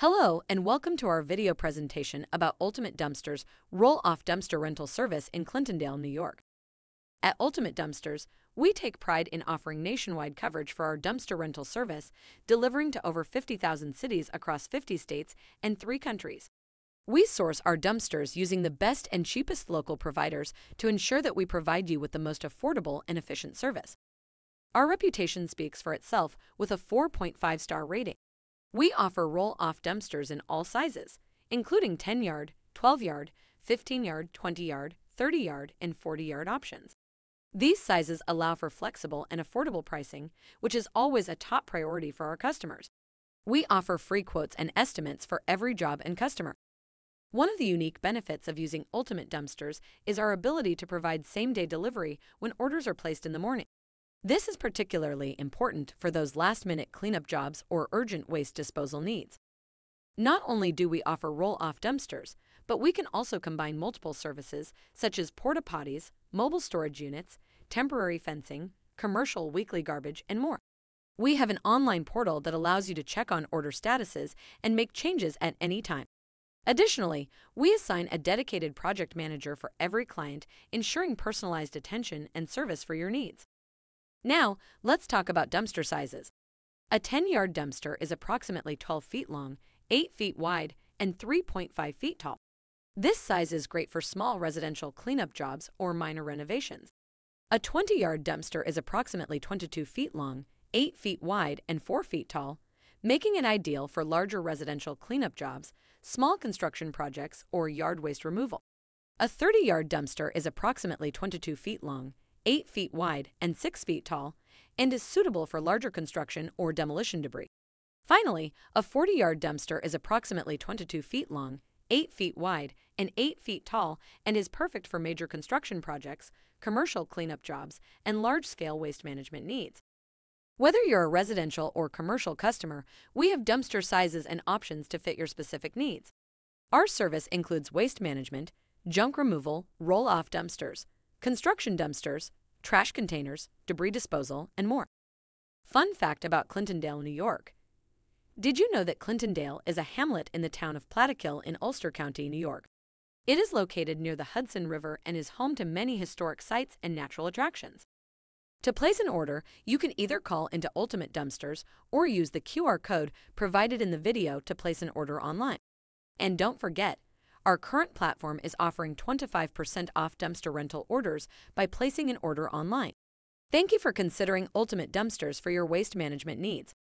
Hello, and welcome to our video presentation about Ultimate Dumpster's roll-off dumpster rental service in Clintondale, New York. At Ultimate Dumpsters, we take pride in offering nationwide coverage for our dumpster rental service, delivering to over 50,000 cities across 50 states and three countries. We source our dumpsters using the best and cheapest local providers to ensure that we provide you with the most affordable and efficient service. Our reputation speaks for itself with a 4.5 star rating. We offer roll off dumpsters in all sizes, including 10 yard, 12 yard, 15 yard, 20 yard, 30 yard, and 40 yard options. These sizes allow for flexible and affordable pricing, which is always a top priority for our customers. We offer free quotes and estimates for every job and customer. One of the unique benefits of using Ultimate Dumpsters is our ability to provide same day delivery when orders are placed in the morning. This is particularly important for those last minute cleanup jobs or urgent waste disposal needs. Not only do we offer roll off dumpsters, but we can also combine multiple services such as porta potties, mobile storage units, temporary fencing, commercial weekly garbage, and more. We have an online portal that allows you to check on order statuses and make changes at any time. Additionally, we assign a dedicated project manager for every client, ensuring personalized attention and service for your needs. Now, let's talk about dumpster sizes. A 10 yard dumpster is approximately 12 feet long, 8 feet wide, and 3.5 feet tall. This size is great for small residential cleanup jobs or minor renovations. A 20 yard dumpster is approximately 22 feet long, 8 feet wide, and 4 feet tall, making it ideal for larger residential cleanup jobs, small construction projects, or yard waste removal. A 30 yard dumpster is approximately 22 feet long, 8 feet wide and 6 feet tall, and is suitable for larger construction or demolition debris. Finally, a 40 yard dumpster is approximately 22 feet long, 8 feet wide, and 8 feet tall, and is perfect for major construction projects, commercial cleanup jobs, and large scale waste management needs. Whether you're a residential or commercial customer, we have dumpster sizes and options to fit your specific needs. Our service includes waste management, junk removal, roll off dumpsters, construction dumpsters, trash containers, debris disposal, and more. Fun fact about Clintondale, New York. Did you know that Clintondale is a hamlet in the town of Plattekill in Ulster County, New York? It is located near the Hudson River and is home to many historic sites and natural attractions. To place an order, you can either call into Ultimate Dumpsters or use the QR code provided in the video to place an order online. And don't forget, our current platform is offering 25% off dumpster rental orders by placing an order online. Thank you for considering Ultimate Dumpsters for your waste management needs.